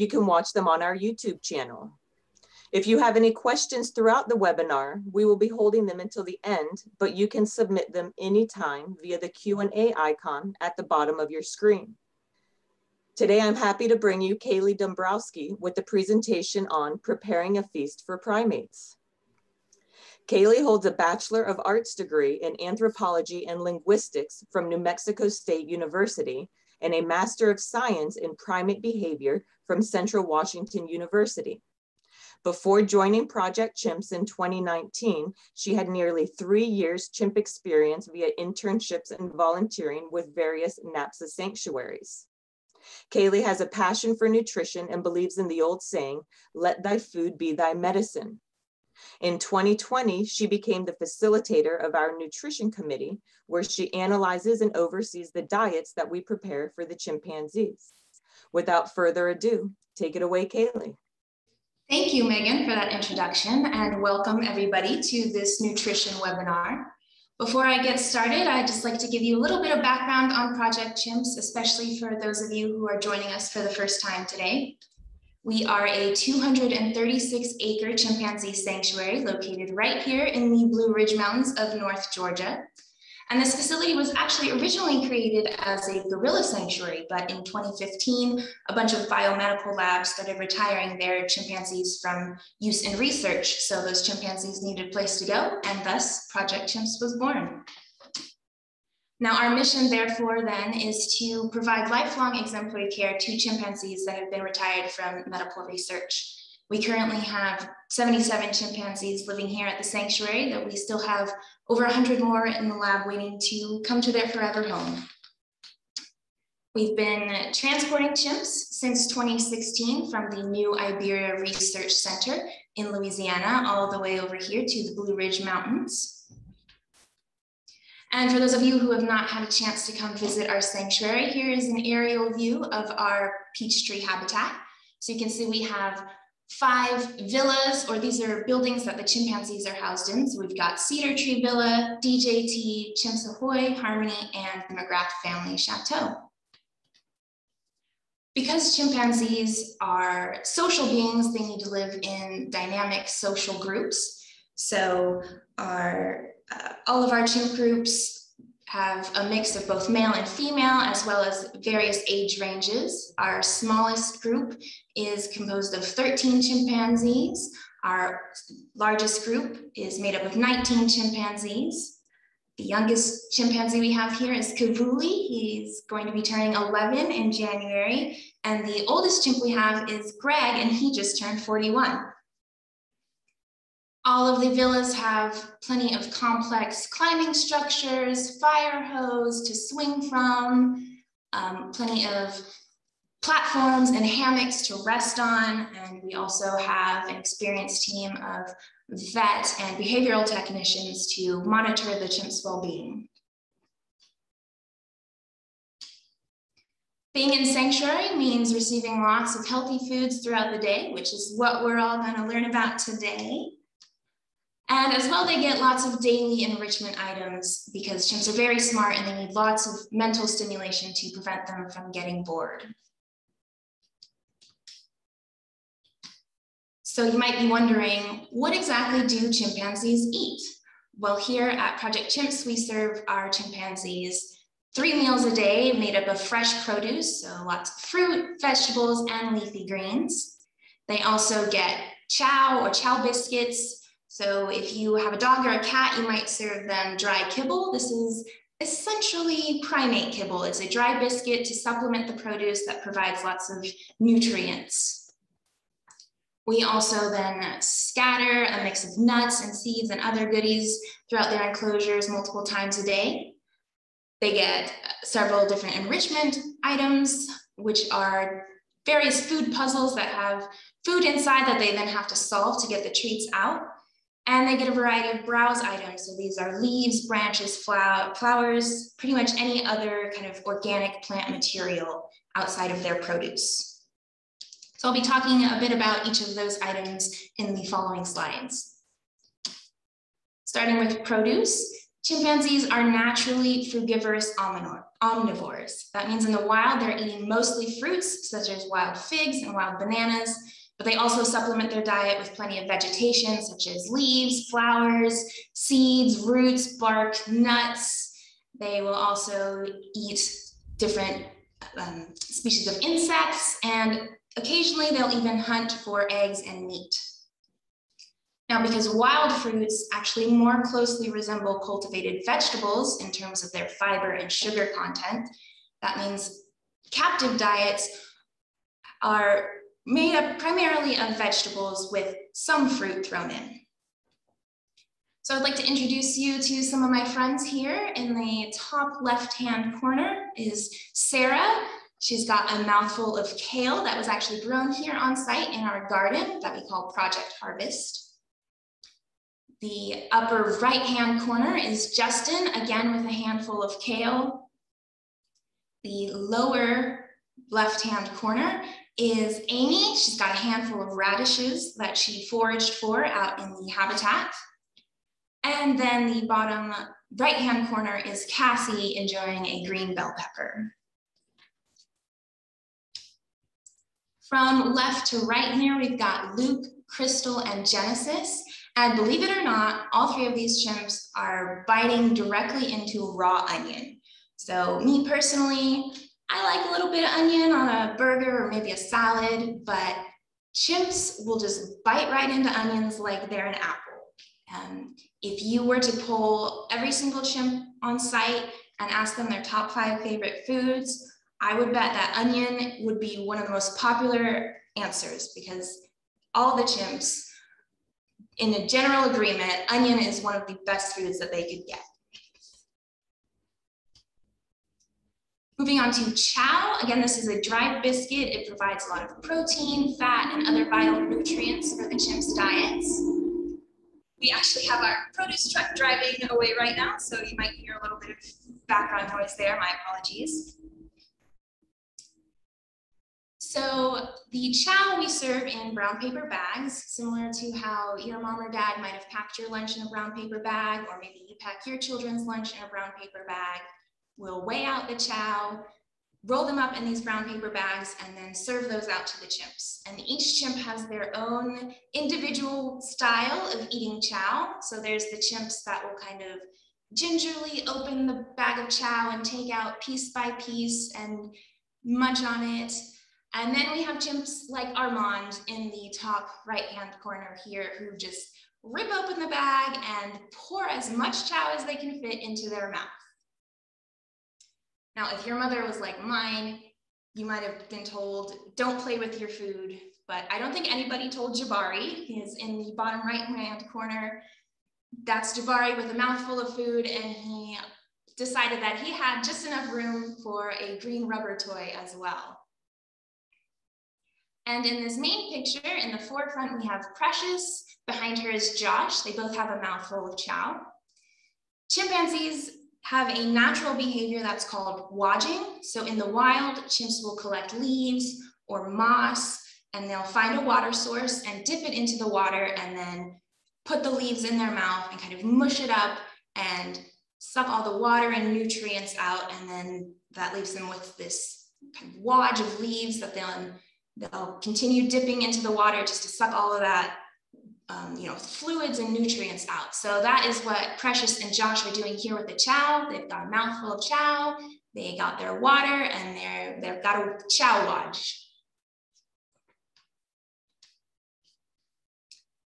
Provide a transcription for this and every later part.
You can watch them on our YouTube channel. If you have any questions throughout the webinar, we will be holding them until the end, but you can submit them anytime via the Q&A icon at the bottom of your screen. Today, I'm happy to bring you Kailie Dombrausky with the presentation on preparing a feast for primates. Kailie holds a Bachelor of Arts degree in Anthropology and Linguistics from New Mexico State University and a Master of Science in Primate Behavior from Central Washington University. Before joining Project Chimps in 2019, she had nearly three years chimp experience via internships and volunteering with various NAPSA sanctuaries. Kailie has a passion for nutrition and believes in the old saying, let thy food be thy medicine. In 2020, she became the facilitator of our nutrition committee, where she analyzes and oversees the diets that we prepare for the chimpanzees. Without further ado, take it away, Kailie. Thank you, Megan, for that introduction and welcome everybody to this nutrition webinar. Before I get started, I'd just like to give you a little bit of background on Project Chimps, especially for those of you who are joining us for the first time today. We are a 236 acre chimpanzee sanctuary located right here in the Blue Ridge Mountains of North Georgia. And this facility was actually originally created as a gorilla sanctuary, but in 2015, a bunch of biomedical labs started retiring their chimpanzees from use in research. So those chimpanzees needed a place to go, and thus Project Chimps was born. Now, our mission, therefore, then is to provide lifelong exemplary care to chimpanzees that have been retired from medical research. We currently have 77 chimpanzees living here at the sanctuary that we still have over 100 more in the lab waiting to come to their forever home. We've been transporting chimps since 2016 from the New Iberia Research Center in Louisiana all the way over here to the Blue Ridge Mountains. And for those of you who have not had a chance to come visit our sanctuary, here is an aerial view of our peach tree habitat. So you can see we have five villas, or these are buildings that the chimpanzees are housed in. So we've got Cedar Tree Villa, DJT, Chimps Ahoy, Harmony, and the McGrath Family Chateau. Because chimpanzees are social beings, they need to live in dynamic social groups. So our, uh, all of our chimp groups have a mix of both male and female, as well as various age ranges. Our smallest group is composed of 13 chimpanzees. Our largest group is made up of 19 chimpanzees. The youngest chimpanzee we have here is Kavuli. He's going to be turning 11 in January. And the oldest chimp we have is Greg, and he just turned 41. All of the villas have plenty of complex climbing structures, fire hose to swing from, um, plenty of platforms and hammocks to rest on. And we also have an experienced team of vet and behavioral technicians to monitor the chimp's well-being. Being in sanctuary means receiving lots of healthy foods throughout the day, which is what we're all going to learn about today. And as well, they get lots of daily enrichment items because chimps are very smart and they need lots of mental stimulation to prevent them from getting bored. So you might be wondering, what exactly do chimpanzees eat? Well, here at Project Chimps, we serve our chimpanzees three meals a day made up of fresh produce, so lots of fruit, vegetables, and leafy greens. They also get chow or chow biscuits, so if you have a dog or a cat, you might serve them dry kibble. This is essentially primate kibble. It's a dry biscuit to supplement the produce that provides lots of nutrients. We also then scatter a mix of nuts and seeds and other goodies throughout their enclosures multiple times a day. They get several different enrichment items, which are various food puzzles that have food inside that they then have to solve to get the treats out. And they get a variety of browse items. So these are leaves, branches, flower, flowers, pretty much any other kind of organic plant material outside of their produce. So I'll be talking a bit about each of those items in the following slides. Starting with produce, chimpanzees are naturally frugivorous omnivores. That means in the wild, they're eating mostly fruits, such as wild figs and wild bananas, but they also supplement their diet with plenty of vegetation, such as leaves, flowers, seeds, roots, bark, nuts. They will also eat different um, species of insects, and occasionally they'll even hunt for eggs and meat. Now, because wild fruits actually more closely resemble cultivated vegetables in terms of their fiber and sugar content, that means captive diets are made up primarily of vegetables with some fruit thrown in. So I'd like to introduce you to some of my friends here. In the top left-hand corner is Sarah. She's got a mouthful of kale that was actually grown here on site in our garden that we call Project Harvest. The upper right-hand corner is Justin, again with a handful of kale. The lower left-hand corner is Amy. She's got a handful of radishes that she foraged for out in the habitat. And then the bottom right-hand corner is Cassie enjoying a green bell pepper. From left to right here, we've got Luke, Crystal, and Genesis. And believe it or not, all three of these chimps are biting directly into raw onion. So me personally, I like a little bit of onion on a burger or maybe a salad, but chimps will just bite right into onions like they're an apple. Um, if you were to poll every single chimp on site and ask them their top five favorite foods, I would bet that onion would be one of the most popular answers because all the chimps in a general agreement, onion is one of the best foods that they could get. Moving on to chow. Again, this is a dried biscuit. It provides a lot of protein, fat, and other vital nutrients for the chimp's diets. We actually have our produce truck driving away right now, so you might hear a little bit of background noise there. My apologies. So the chow we serve in brown paper bags, similar to how your mom or dad might have packed your lunch in a brown paper bag, or maybe you pack your children's lunch in a brown paper bag. We'll weigh out the chow, roll them up in these brown paper bags, and then serve those out to the chimps. And each chimp has their own individual style of eating chow. So there's the chimps that will kind of gingerly open the bag of chow and take out piece by piece and munch on it. And then we have chimps like Armand in the top right-hand corner here who just rip open the bag and pour as much chow as they can fit into their mouth. Now, if your mother was like mine, you might have been told, don't play with your food, but I don't think anybody told Jabari. He is in the bottom right-hand corner. That's Jabari with a mouthful of food, and he decided that he had just enough room for a green rubber toy as well. And in this main picture, in the forefront, we have Precious. Behind her is Josh. They both have a mouthful of chow. Chimpanzees have a natural behavior that's called wadging. So in the wild, chimps will collect leaves or moss, and they'll find a water source and dip it into the water and then put the leaves in their mouth and kind of mush it up and suck all the water and nutrients out. And then that leaves them with this kind of wadge of leaves that they'll They'll continue dipping into the water just to suck all of that um, you know, fluids and nutrients out. So that is what Precious and Josh are doing here with the chow. They've got a mouthful of chow, they got their water, and they're, they've got a chow lodge.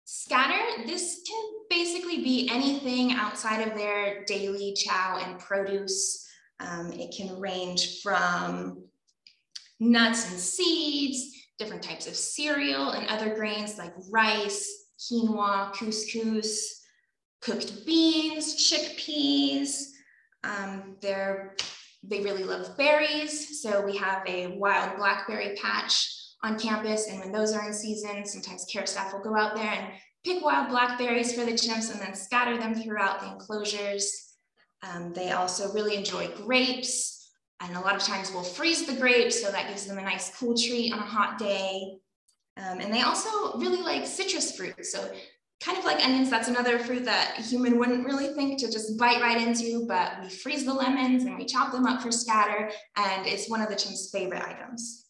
Scatter, this can basically be anything outside of their daily chow and produce. Um, it can range from nuts and seeds, different types of cereal and other grains like rice, quinoa, couscous, cooked beans, chickpeas. Um, they're, they really love berries. So we have a wild blackberry patch on campus. And when those are in season, sometimes care staff will go out there and pick wild blackberries for the chimps and then scatter them throughout the enclosures. Um, they also really enjoy grapes. And a lot of times we'll freeze the grapes, so that gives them a nice cool treat on a hot day. Um, and they also really like citrus fruit. So kind of like onions, that's another fruit that a human wouldn't really think to just bite right into, but we freeze the lemons and we chop them up for scatter, and it's one of the chimp's favorite items.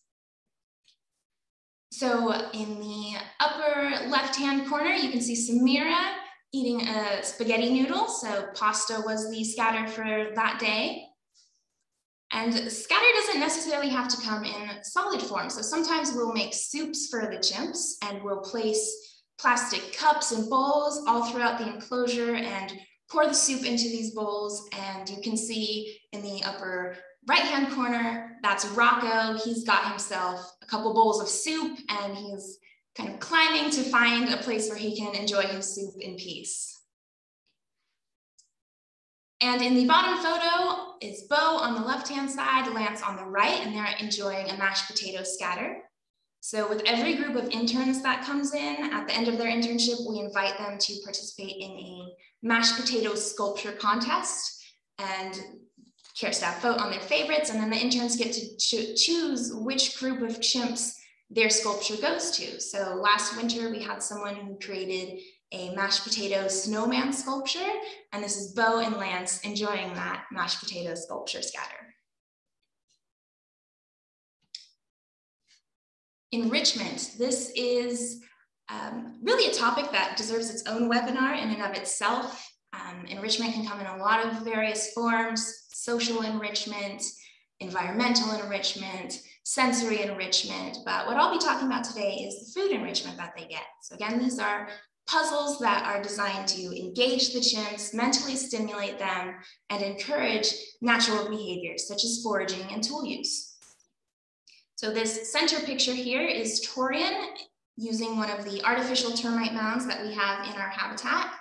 So in the upper left-hand corner, you can see Samira eating a spaghetti noodle. So pasta was the scatter for that day. And scatter doesn't necessarily have to come in solid form. So sometimes we'll make soups for the chimps and we'll place plastic cups and bowls all throughout the enclosure and pour the soup into these bowls. And you can see in the upper right-hand corner, that's Rocco. He's got himself a couple bowls of soup and he's kind of climbing to find a place where he can enjoy his soup in peace. And in the bottom photo is Bo on the left-hand side, Lance on the right, and they're enjoying a mashed potato scatter. So with every group of interns that comes in, at the end of their internship, we invite them to participate in a mashed potato sculpture contest and care staff vote on their favorites. And then the interns get to cho choose which group of chimps their sculpture goes to. So last winter, we had someone who created a mashed potato snowman sculpture. And this is Bo and Lance enjoying that mashed potato sculpture scatter. Enrichment. This is um, really a topic that deserves its own webinar in and of itself. Um, enrichment can come in a lot of various forms, social enrichment, environmental enrichment, sensory enrichment. But what I'll be talking about today is the food enrichment that they get. So again, these are puzzles that are designed to engage the chimps, mentally stimulate them, and encourage natural behaviors such as foraging and tool use. So this center picture here is Torian using one of the artificial termite mounds that we have in our habitat.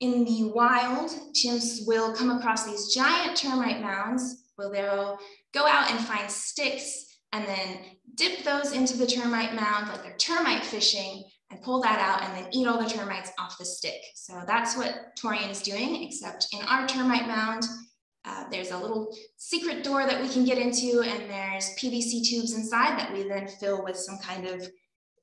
In the wild, chimps will come across these giant termite mounds where they'll go out and find sticks and then dip those into the termite mound like they're termite fishing and pull that out and then eat all the termites off the stick. So that's what Torian is doing, except in our termite mound, uh, there's a little secret door that we can get into and there's PVC tubes inside that we then fill with some kind of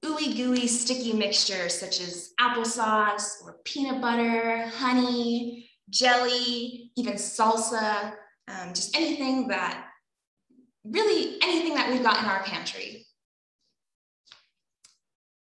ooey gooey sticky mixture such as applesauce or peanut butter, honey, jelly, even salsa, um, just anything that, really anything that we've got in our pantry.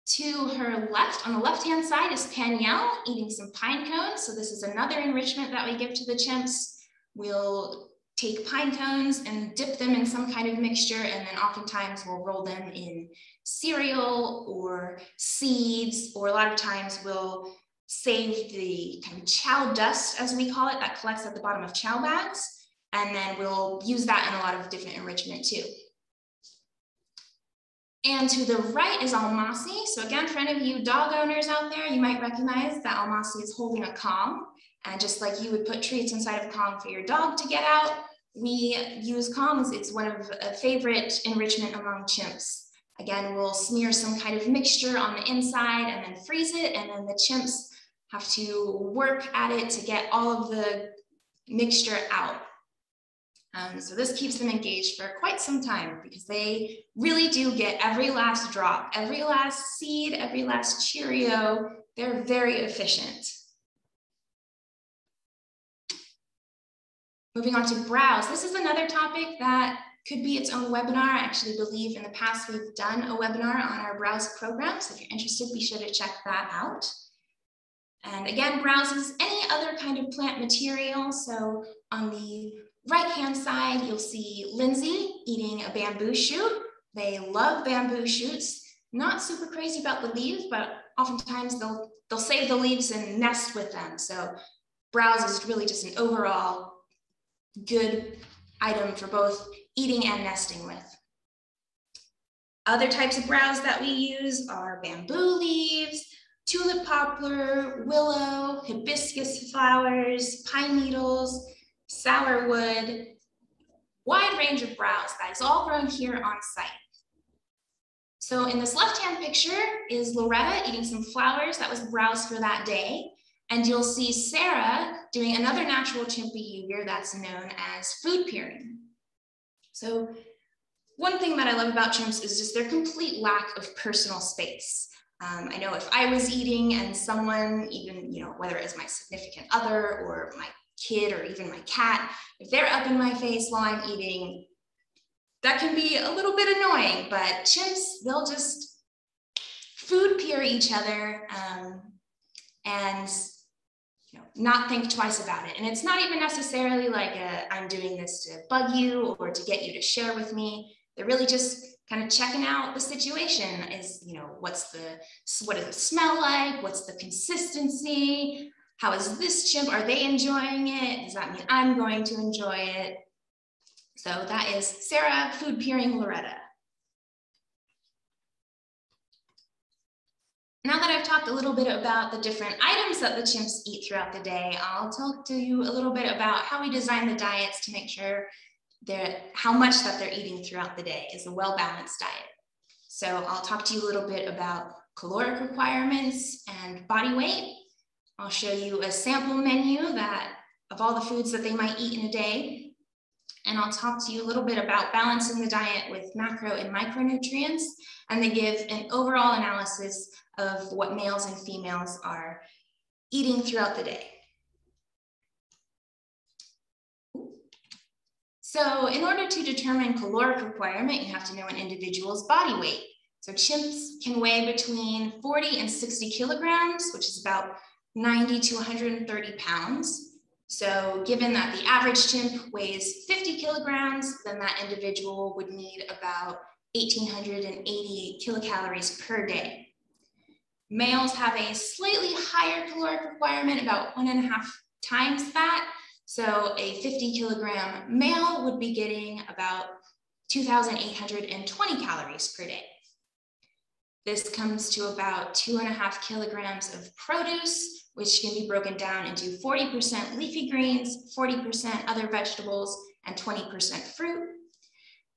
To her left, on the left-hand side is Panielle eating some pine cones. So this is another enrichment that we give to the chimps. We'll take pine cones and dip them in some kind of mixture, and then oftentimes we'll roll them in cereal or seeds, or a lot of times we'll save the kind of chow dust, as we call it, that collects at the bottom of chow bags, and then we'll use that in a lot of different enrichment too. And to the right is Almasi. So again, for any of you dog owners out there, you might recognize that Almasi is holding a Kong. And just like you would put treats inside of Kong for your dog to get out, we use Kongs. It's one of a favorite enrichment among chimps. Again, we'll smear some kind of mixture on the inside and then freeze it. And then the chimps have to work at it to get all of the mixture out. Um, so this keeps them engaged for quite some time because they really do get every last drop, every last seed, every last Cheerio. They're very efficient. Moving on to browse. This is another topic that could be its own webinar. I actually believe in the past we've done a webinar on our browse program. So if you're interested, be sure to check that out. And again, browse is any other kind of plant material. So on the right-hand side, you'll see Lindsay eating a bamboo shoot. They love bamboo shoots. Not super crazy about the leaves, but oftentimes they'll, they'll save the leaves and nest with them. So browse is really just an overall good item for both eating and nesting with. Other types of browse that we use are bamboo leaves, tulip poplar, willow, hibiscus flowers, pine needles, sourwood, wide range of browse that is all grown here on site. So in this left-hand picture is Loretta eating some flowers that was browse for that day. And you'll see Sarah doing another natural chimp behavior that's known as food peering. So one thing that I love about chimps is just their complete lack of personal space. Um, I know if I was eating and someone, even, you know, whether it's my significant other or my kid or even my cat, if they're up in my face while I'm eating, that can be a little bit annoying, but chimps, they'll just food peer each other um, and you know, not think twice about it. And it's not even necessarily like i am doing this to bug you or to get you to share with me. They're really just kind of checking out the situation is, you know, what's the, what does it smell like? What's the consistency? How is this chimp? Are they enjoying it? Does that mean I'm going to enjoy it? So that is Sarah food peering Loretta. Now that I've talked a little bit about the different items that the chimps eat throughout the day, I'll talk to you a little bit about how we design the diets to make sure they're, how much that they're eating throughout the day is a well-balanced diet. So I'll talk to you a little bit about caloric requirements and body weight. I'll show you a sample menu that of all the foods that they might eat in a day. And I'll talk to you a little bit about balancing the diet with macro and micronutrients. And they give an overall analysis of what males and females are eating throughout the day. So in order to determine caloric requirement, you have to know an individual's body weight. So chimps can weigh between 40 and 60 kilograms, which is about 90 to 130 pounds. So given that the average chimp weighs 50 kilograms, then that individual would need about 1880 kilocalories per day. Males have a slightly higher caloric requirement, about one and a half times that. So a 50 kilogram male would be getting about 2,820 calories per day. This comes to about two and a half kilograms of produce, which can be broken down into 40% leafy greens, 40% other vegetables, and 20% fruit.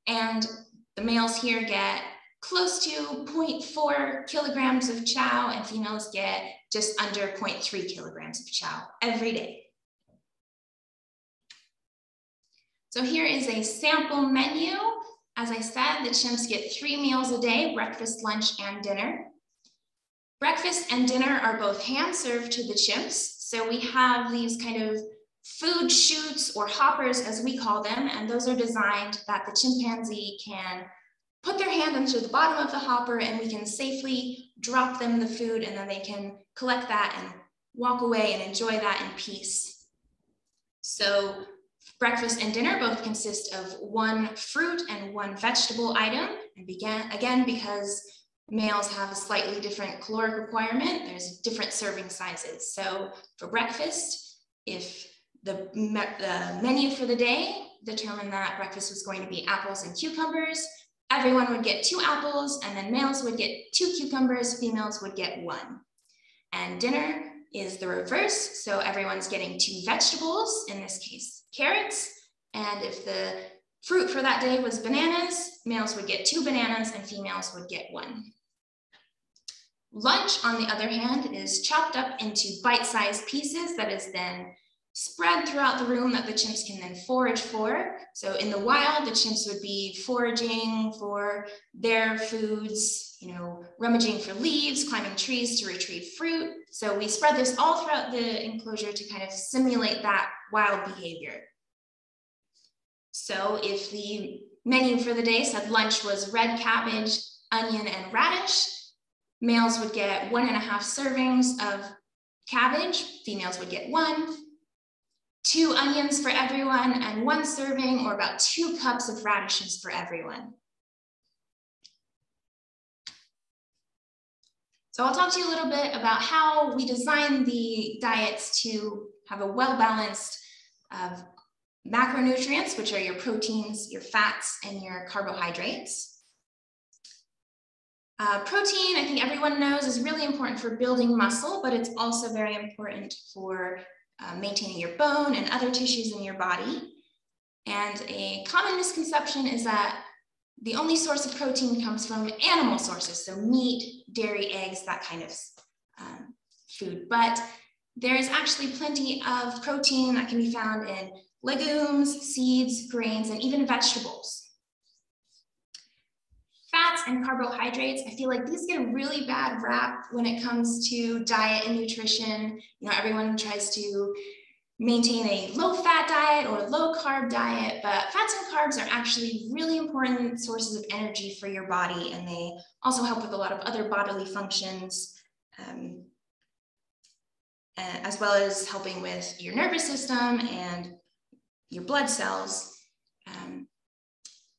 And the males here get close to 0.4 kilograms of chow and females get just under 0.3 kilograms of chow every day. So here is a sample menu. As I said, the chimps get three meals a day, breakfast, lunch, and dinner. Breakfast and dinner are both hand served to the chimps. So we have these kind of food chutes or hoppers as we call them, and those are designed that the chimpanzee can put their hand into the bottom of the hopper and we can safely drop them the food and then they can collect that and walk away and enjoy that in peace. So breakfast and dinner both consist of one fruit and one vegetable item. And began, again, because males have a slightly different caloric requirement, there's different serving sizes. So for breakfast, if the, the menu for the day determined that breakfast was going to be apples and cucumbers, everyone would get two apples and then males would get two cucumbers, females would get one. And dinner is the reverse. So everyone's getting two vegetables, in this case, carrots. And if the fruit for that day was bananas, males would get two bananas and females would get one. Lunch, on the other hand, is chopped up into bite-sized pieces that is then spread throughout the room that the chimps can then forage for. So in the wild, the chimps would be foraging for their foods, you know, rummaging for leaves, climbing trees to retrieve fruit. So we spread this all throughout the enclosure to kind of simulate that wild behavior. So if the menu for the day said lunch was red cabbage, onion, and radish, males would get one and a half servings of cabbage, females would get one, two onions for everyone, and one serving or about two cups of radishes for everyone. So I'll talk to you a little bit about how we design the diets to have a well-balanced uh, macronutrients, which are your proteins, your fats, and your carbohydrates. Uh, protein, I think everyone knows, is really important for building muscle, but it's also very important for uh, maintaining your bone and other tissues in your body. And a common misconception is that the only source of protein comes from animal sources, so meat, dairy, eggs, that kind of um, food. But there is actually plenty of protein that can be found in legumes, seeds, grains, and even vegetables. Fats and carbohydrates, I feel like these get a really bad rap when it comes to diet and nutrition. You know, everyone tries to maintain a low fat diet or low carb diet, but fats and carbs are actually really important sources of energy for your body, and they also help with a lot of other bodily functions, um, as well as helping with your nervous system and your blood cells. Um,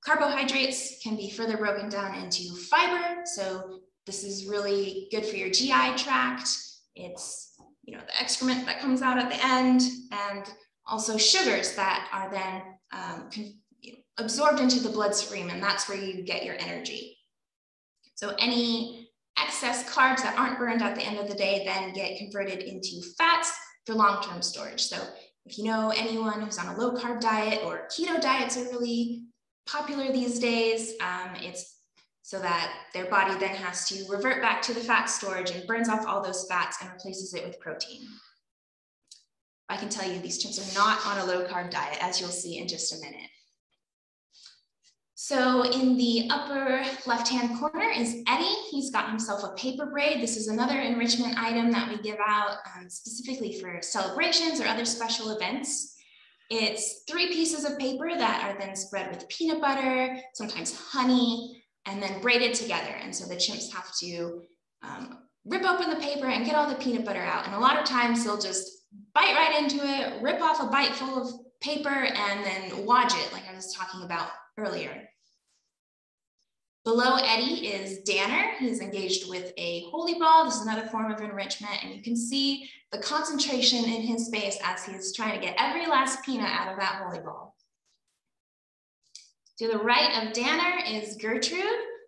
carbohydrates can be further broken down into fiber, so this is really good for your GI tract. It's you know, the excrement that comes out at the end, and also sugars that are then um, absorbed into the bloodstream, and that's where you get your energy. So any excess carbs that aren't burned at the end of the day then get converted into fats for long-term storage. So if you know anyone who's on a low carb diet or keto diets are really popular these days, um, it's so that their body then has to revert back to the fat storage and burns off all those fats and replaces it with protein. I can tell you these chimps are not on a low carb diet, as you'll see in just a minute. So in the upper left-hand corner is Eddie. He's got himself a paper braid. This is another enrichment item that we give out um, specifically for celebrations or other special events. It's three pieces of paper that are then spread with peanut butter, sometimes honey, and then braided together. And so the chimps have to um, rip open the paper and get all the peanut butter out. And a lot of times they'll just bite right into it, rip off a bite full of paper, and then watch it, like I was talking about earlier. Below Eddie is Danner. He's engaged with a holy ball. This is another form of enrichment. And you can see the concentration in his face as he's trying to get every last peanut out of that holy ball. To the right of Danner is Gertrude.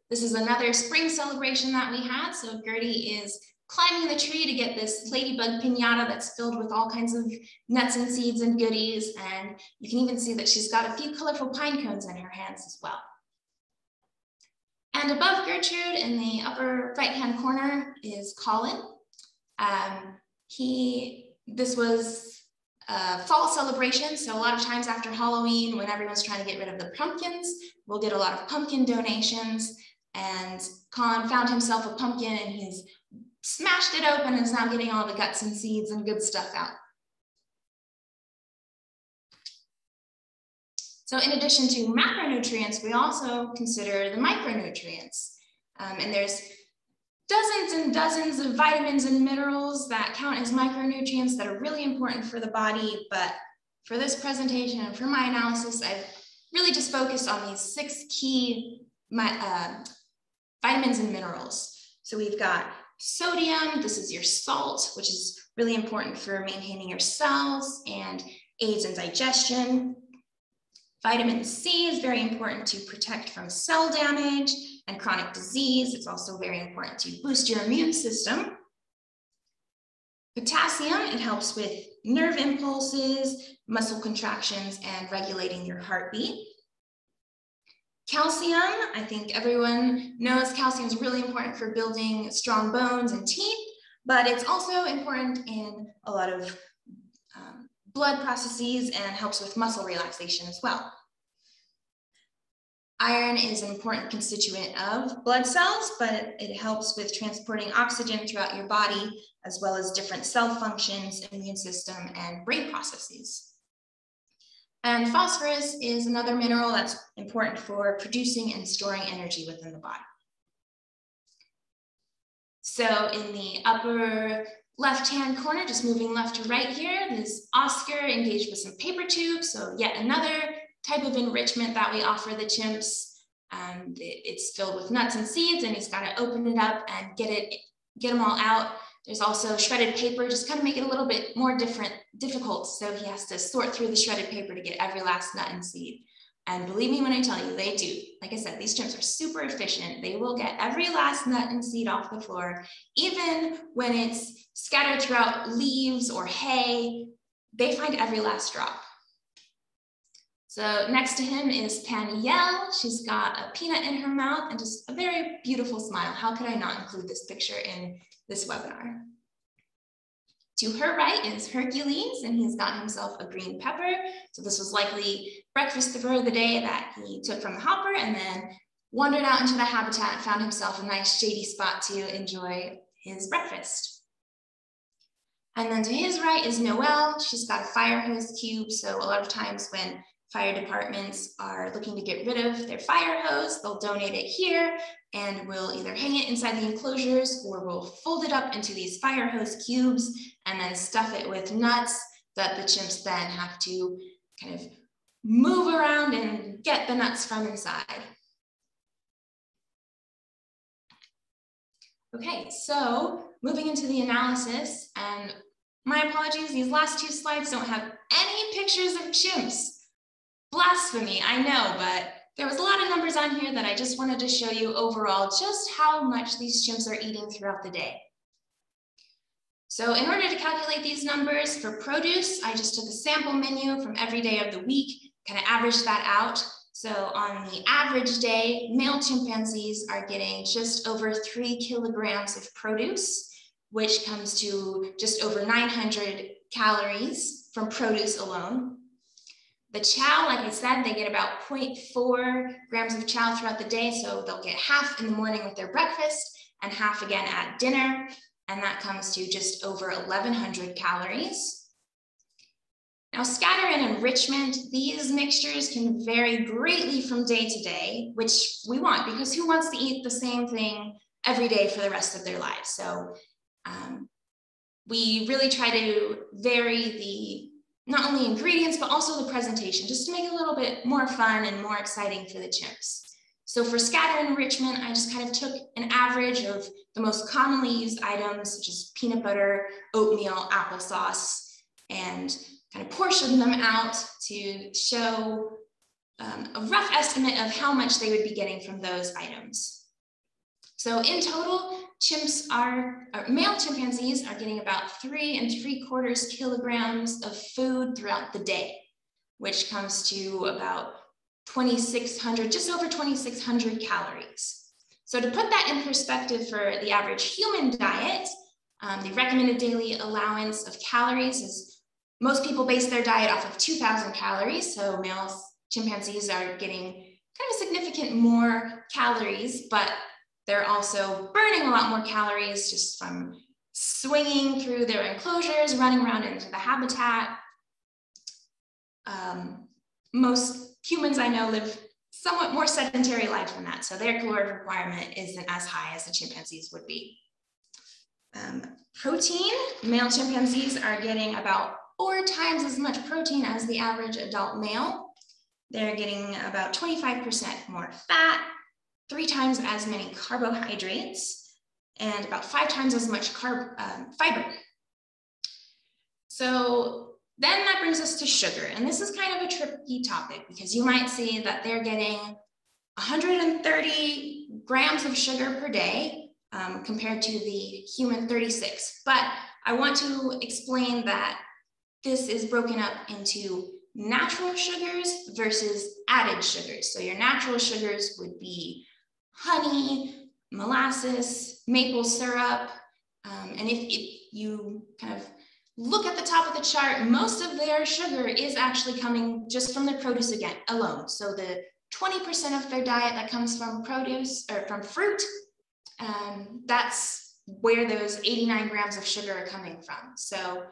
This is another spring celebration that we had. So Gertie is climbing the tree to get this ladybug pinata that's filled with all kinds of nuts and seeds and goodies. And you can even see that she's got a few colorful pine cones in her hands as well. And above Gertrude in the upper right-hand corner is Colin. Um, he, this was uh, fall celebration. So a lot of times after Halloween, when everyone's trying to get rid of the pumpkins, we'll get a lot of pumpkin donations. And Colin found himself a pumpkin and he's smashed it open and is now getting all the guts and seeds and good stuff out. So in addition to macronutrients, we also consider the micronutrients. Um, and there's dozens and dozens of vitamins and minerals that count as micronutrients that are really important for the body. But for this presentation and for my analysis, I've really just focused on these six key uh, vitamins and minerals. So we've got sodium, this is your salt, which is really important for maintaining your cells and aids in digestion. Vitamin C is very important to protect from cell damage and chronic disease. It's also very important to boost your immune system. Potassium, it helps with nerve impulses, muscle contractions, and regulating your heartbeat. Calcium, I think everyone knows calcium is really important for building strong bones and teeth, but it's also important in a lot of um, blood processes and helps with muscle relaxation as well. Iron is an important constituent of blood cells, but it helps with transporting oxygen throughout your body, as well as different cell functions, immune system, and brain processes. And phosphorus is another mineral that's important for producing and storing energy within the body. So in the upper left-hand corner, just moving left to right here, there's Oscar engaged with some paper tubes. So yet another type of enrichment that we offer the chimps. Um, it's filled with nuts and seeds and he's got to open it up and get it, get them all out. There's also shredded paper, just kind of make it a little bit more different, difficult. So he has to sort through the shredded paper to get every last nut and seed. And believe me when I tell you, they do. Like I said, these chimps are super efficient. They will get every last nut and seed off the floor, even when it's scattered throughout leaves or hay, they find every last drop. So next to him is Panielle. She's got a peanut in her mouth and just a very beautiful smile. How could I not include this picture in this webinar? To her right is Hercules, and he's got himself a green pepper. So this was likely breakfast for the day that he took from the hopper and then wandered out into the habitat and found himself a nice shady spot to enjoy his breakfast. And then to his right is Noelle. She's got a fire hose cube. So a lot of times when fire departments are looking to get rid of their fire hose, they'll donate it here and we'll either hang it inside the enclosures or we'll fold it up into these fire hose cubes and then stuff it with nuts that the chimps then have to kind of move around and get the nuts from inside. Okay, so moving into the analysis, and my apologies, these last two slides don't have any pictures of chimps. Blasphemy, I know, but there was a lot of numbers on here that I just wanted to show you overall just how much these chimps are eating throughout the day. So in order to calculate these numbers for produce, I just took a sample menu from every day of the week, kind of averaged that out. So on the average day, male chimpanzees are getting just over three kilograms of produce, which comes to just over 900 calories from produce alone. The chow, like I said, they get about 0.4 grams of chow throughout the day. So they'll get half in the morning with their breakfast and half again at dinner. And that comes to just over 1100 calories. Now, scatter and enrichment, these mixtures can vary greatly from day to day, which we want because who wants to eat the same thing every day for the rest of their lives? So um, we really try to vary the not only ingredients, but also the presentation, just to make it a little bit more fun and more exciting for the chimps. So for scatter enrichment, I just kind of took an average of the most commonly used items, such as peanut butter, oatmeal, applesauce, and kind of portioned them out to show um, a rough estimate of how much they would be getting from those items. So in total, chimps are, male chimpanzees are getting about three and three quarters kilograms of food throughout the day, which comes to about 2,600, just over 2,600 calories. So to put that in perspective for the average human diet, um, the recommended daily allowance of calories is most people base their diet off of 2,000 calories. So males, chimpanzees are getting kind of significant more calories, but they're also burning a lot more calories just from swinging through their enclosures, running around into the habitat. Um, most humans I know live somewhat more sedentary life than that. So their caloric requirement isn't as high as the chimpanzees would be. Um, protein, male chimpanzees are getting about four times as much protein as the average adult male. They're getting about 25% more fat, three times as many carbohydrates and about five times as much carb, um, fiber. So then that brings us to sugar. And this is kind of a tricky topic because you might see that they're getting 130 grams of sugar per day um, compared to the human 36. But I want to explain that this is broken up into natural sugars versus added sugars. So your natural sugars would be honey, molasses, maple syrup. Um, and if, if you kind of look at the top of the chart, most of their sugar is actually coming just from the produce again alone. So the 20% of their diet that comes from produce or from fruit, um, that's where those 89 grams of sugar are coming from. So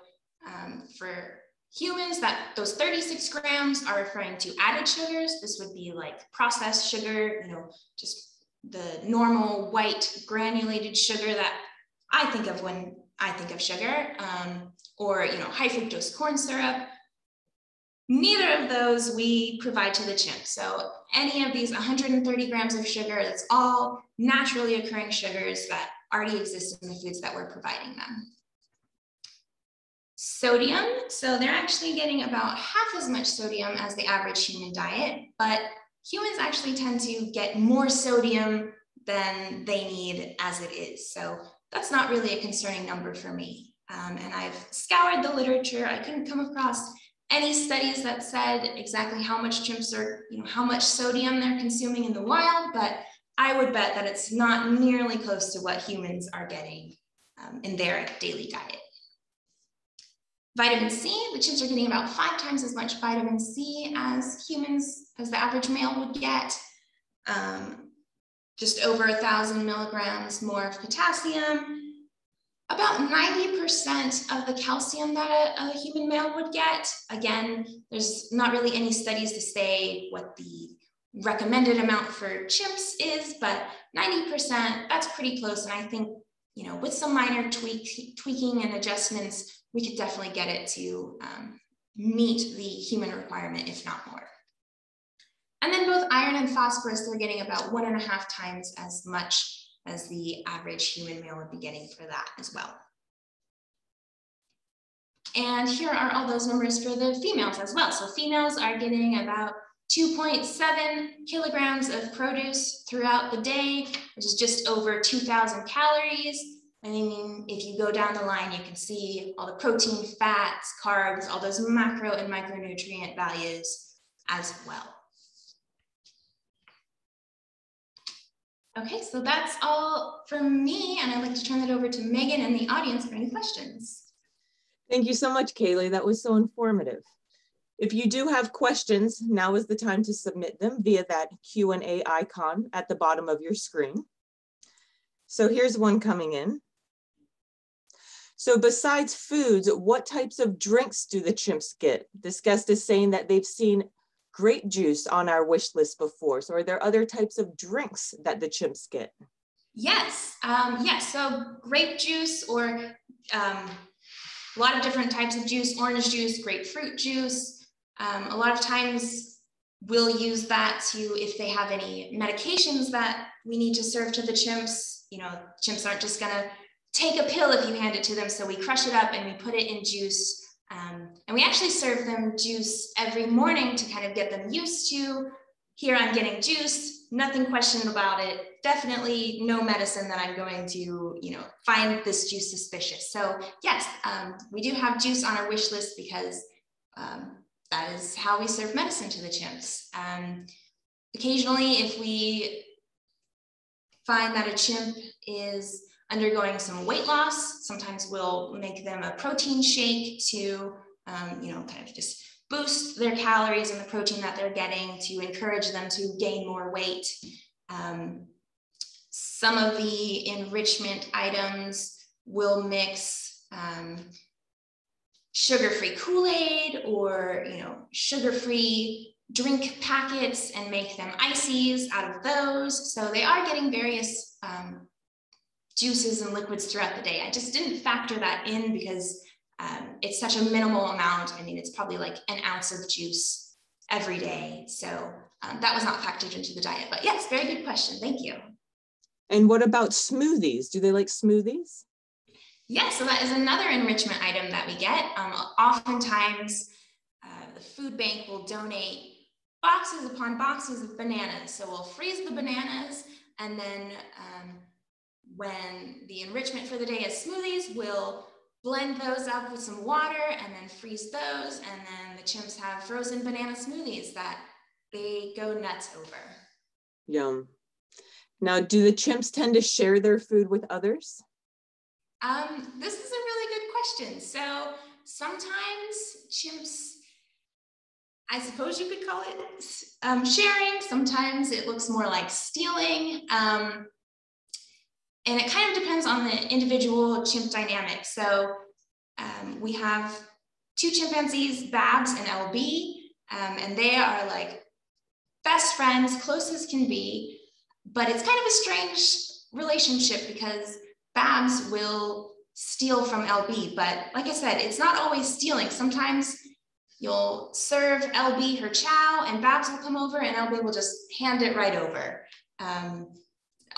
um, for humans, that those 36 grams are referring to added sugars. This would be like processed sugar, you know, just the normal white granulated sugar that I think of when I think of sugar, um, or you know, high fructose corn syrup. Neither of those we provide to the chimp. So any of these 130 grams of sugar, that's all naturally occurring sugars that already exist in the foods that we're providing them. Sodium, so they're actually getting about half as much sodium as the average human diet, but humans actually tend to get more sodium than they need as it is. So that's not really a concerning number for me. Um, and I've scoured the literature. I couldn't come across any studies that said exactly how much chimps are, you know, how much sodium they're consuming in the wild, but I would bet that it's not nearly close to what humans are getting um, in their daily diet. Vitamin C, the chimps are getting about five times as much vitamin C as humans, as the average male would get. Um, just over a thousand milligrams more of potassium, about 90% of the calcium that a, a, human male would get. Again, there's not really any studies to say what the recommended amount for chimps is, but 90%, that's pretty close. And I think, you know, with some minor tweak, tweaking and adjustments, we could definitely get it to um, meet the human requirement, if not more. And then both iron and phosphorus, they're getting about one and a half times as much as the average human male would be getting for that as well. And here are all those numbers for the females as well. So females are getting about 2.7 kilograms of produce throughout the day, which is just over 2,000 calories. I mean, if you go down the line, you can see all the protein, fats, carbs, all those macro and micronutrient values as well. Okay, so that's all from me, and I'd like to turn it over to Megan and the audience for any questions. Thank you so much, Kailie. That was so informative. If you do have questions, now is the time to submit them via that Q&A icon at the bottom of your screen. So here's one coming in. So besides foods, what types of drinks do the chimps get? This guest is saying that they've seen grape juice on our wish list before. So are there other types of drinks that the chimps get? Yes, um, yes. So grape juice or um, a lot of different types of juice, orange juice, grapefruit juice. Um, a lot of times we'll use that to, if they have any medications that we need to serve to the chimps, you know, chimps aren't just gonna take a pill if you hand it to them. So we crush it up and we put it in juice um, and we actually serve them juice every morning to kind of get them used to here I'm getting juice, nothing questioned about it. Definitely no medicine that I'm going to, you know, find this juice suspicious. So yes, um, we do have juice on our wish list because um, that is how we serve medicine to the chimps. Um, occasionally, if we find that a chimp is undergoing some weight loss. Sometimes we'll make them a protein shake to, um, you know, kind of just boost their calories and the protein that they're getting to encourage them to gain more weight. Um, some of the enrichment items will mix um, sugar-free Kool-Aid or, you know, sugar-free drink packets and make them ices out of those. So they are getting various um, juices and liquids throughout the day. I just didn't factor that in because um, it's such a minimal amount. I mean, it's probably like an ounce of juice every day. So um, that was not factored into the diet. But yes, very good question. Thank you. And what about smoothies? Do they like smoothies? Yes, yeah, so that is another enrichment item that we get. Um, oftentimes, uh, the food bank will donate boxes upon boxes of bananas. So we'll freeze the bananas and then um, when the enrichment for the day is smoothies, we'll blend those up with some water and then freeze those. And then the chimps have frozen banana smoothies that they go nuts over. Yum. Now, do the chimps tend to share their food with others? Um, this is a really good question. So sometimes chimps, I suppose you could call it um, sharing. Sometimes it looks more like stealing. Um, and it kind of depends on the individual chimp dynamic. So um, we have two chimpanzees, Babs and LB, um, and they are like best friends, close as can be. But it's kind of a strange relationship because Babs will steal from LB. But like I said, it's not always stealing. Sometimes you'll serve LB her chow, and Babs will come over, and LB will just hand it right over. Um,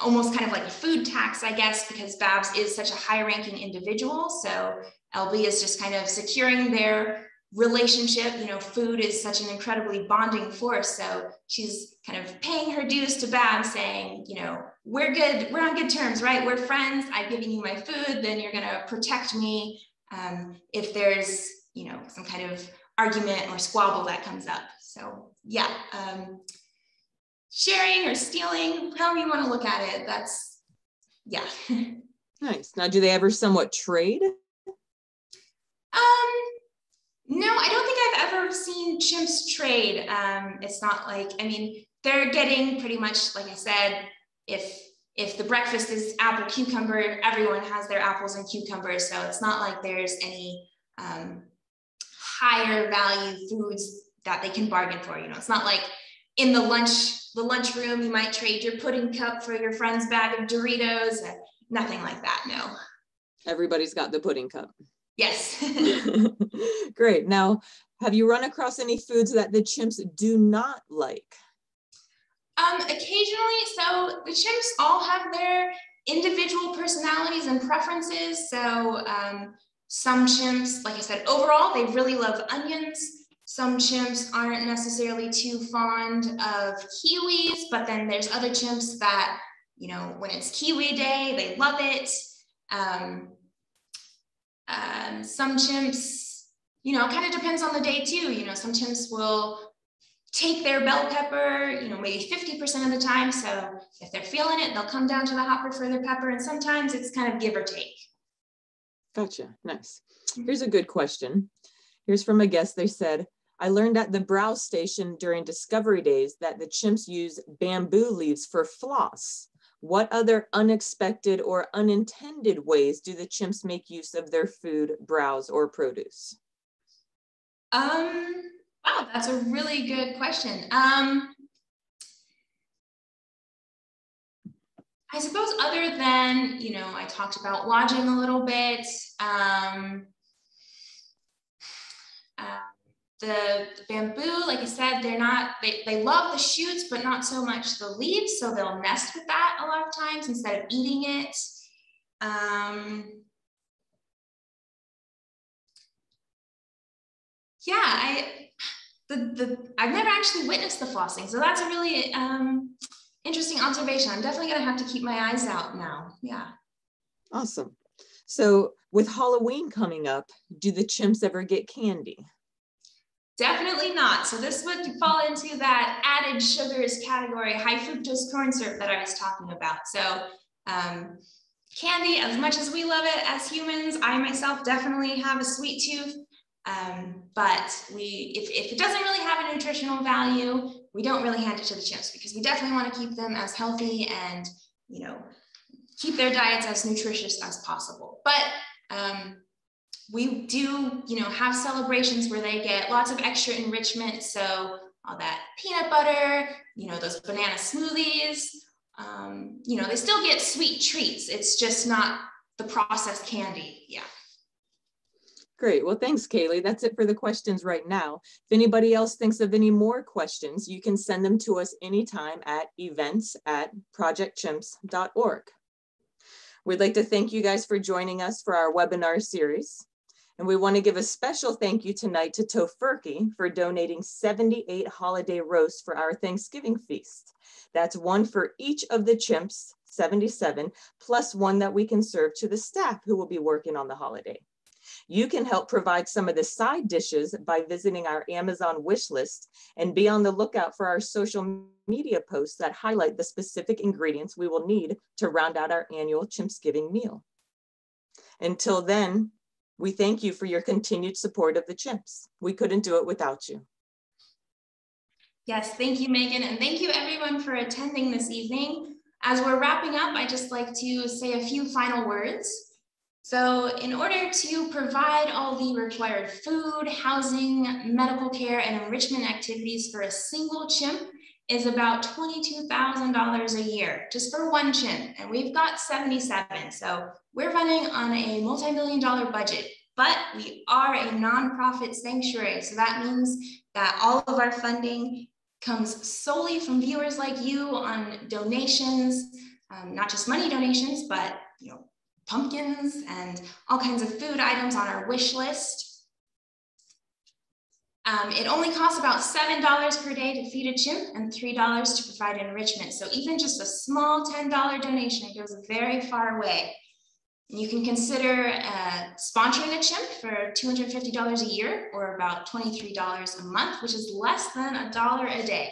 almost kind of like a food tax, I guess, because Babs is such a high ranking individual. So LB is just kind of securing their relationship. You know, food is such an incredibly bonding force. So she's kind of paying her dues to Babs, saying, you know, we're good, we're on good terms, right? We're friends. I'm giving you my food, then you're going to protect me um, if there's, you know, some kind of argument or squabble that comes up. So yeah, um, sharing or stealing, however you want to look at it. That's, yeah. nice. Now, do they ever somewhat trade? Um, no, I don't think I've ever seen chimps trade. Um, it's not like, I mean, they're getting pretty much, like I said, if if the breakfast is apple cucumber, everyone has their apples and cucumbers. So it's not like there's any um, higher value foods that they can bargain for. You know, it's not like in the lunch the lunch room you might trade your pudding cup for your friend's bag of Doritos. Nothing like that. No. Everybody's got the pudding cup. Yes. Great. Now, have you run across any foods that the chimps do not like? Um, occasionally, so the chimps all have their individual personalities and preferences. So um, some chimps, like I said, overall, they really love onions. Some chimps aren't necessarily too fond of kiwis, but then there's other chimps that, you know, when it's kiwi day, they love it. Um, um, some chimps, you know, kind of depends on the day too. You know, some chimps will take their bell pepper, you know, maybe 50% of the time. So if they're feeling it, they'll come down to the hopper for their pepper. And sometimes it's kind of give or take. Gotcha. Nice. Here's a good question. Here's from a guest. They said, I learned at the browse station during discovery days that the chimps use bamboo leaves for floss. What other unexpected or unintended ways do the chimps make use of their food, browse, or produce? Um, wow, that's a really good question. Um, I suppose other than, you know, I talked about wadging a little bit. Um, uh, the, the, bamboo, like I said, they're not, they, they love the shoots, but not so much the leaves. So they'll nest with that a lot of times instead of eating it. Um, yeah, I, the, the, I've never actually witnessed the flossing. So that's a really um, interesting observation. I'm definitely gonna have to keep my eyes out now. Yeah. Awesome. So with Halloween coming up, do the chimps ever get candy? Definitely not. So this would fall into that added sugars category, high fructose corn syrup that I was talking about. So um, candy, as much as we love it as humans, I myself definitely have a sweet tooth. Um, but we, if, if it doesn't really have a nutritional value, we don't really hand it to the chimps because we definitely want to keep them as healthy and, you know, keep their diets as nutritious as possible. But um, we do, you know, have celebrations where they get lots of extra enrichment. So all that peanut butter, you know, those banana smoothies, um, you know, they still get sweet treats. It's just not the processed candy. Yeah. Great. Well, thanks, Kailie. That's it for the questions right now. If anybody else thinks of any more questions, you can send them to us anytime at events at projectchimps.org. We'd like to thank you guys for joining us for our webinar series. And we want to give a special thank you tonight to Tofurky for donating 78 holiday roasts for our Thanksgiving feast. That's one for each of the chimps, 77, plus one that we can serve to the staff who will be working on the holiday. You can help provide some of the side dishes by visiting our Amazon wish list and be on the lookout for our social media posts that highlight the specific ingredients we will need to round out our annual Chimpsgiving meal. Until then, we thank you for your continued support of the chimps. We couldn't do it without you. Yes, thank you, Megan, and thank you everyone for attending this evening. As we're wrapping up, I just like to say a few final words. So in order to provide all the required food, housing, medical care, and enrichment activities for a single chimp is about $22,000 a year, just for one chimp. And we've got 77. So we're running on a multi-million dollar budget, but we are a nonprofit sanctuary. So that means that all of our funding comes solely from viewers like you on donations, um, not just money donations, but you know, pumpkins and all kinds of food items on our wish list. Um, it only costs about $7 per day to feed a chimp and $3 to provide enrichment. So even just a small $10 donation it goes very far away. You can consider uh, sponsoring a chimp for $250 a year or about $23 a month, which is less than a dollar a day.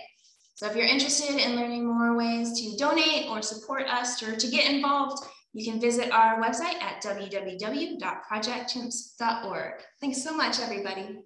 So if you're interested in learning more ways to donate or support us or to get involved, you can visit our website at www.projectchimps.org. Thanks so much, everybody.